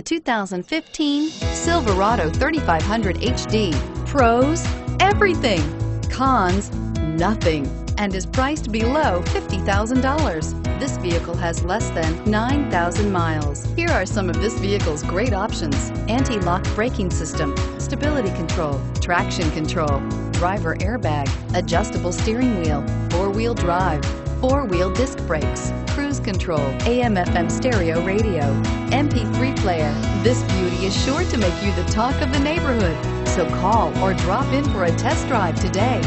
The 2015 Silverado 3500 HD. Pros, everything. Cons, nothing. And is priced below $50,000. This vehicle has less than 9,000 miles. Here are some of this vehicle's great options. Anti-lock braking system, stability control, traction control, driver airbag, adjustable steering wheel, four-wheel drive, four-wheel disc brakes, cruise control, AM FM stereo radio, MP3 player. This beauty is sure to make you the talk of the neighborhood. So call or drop in for a test drive today.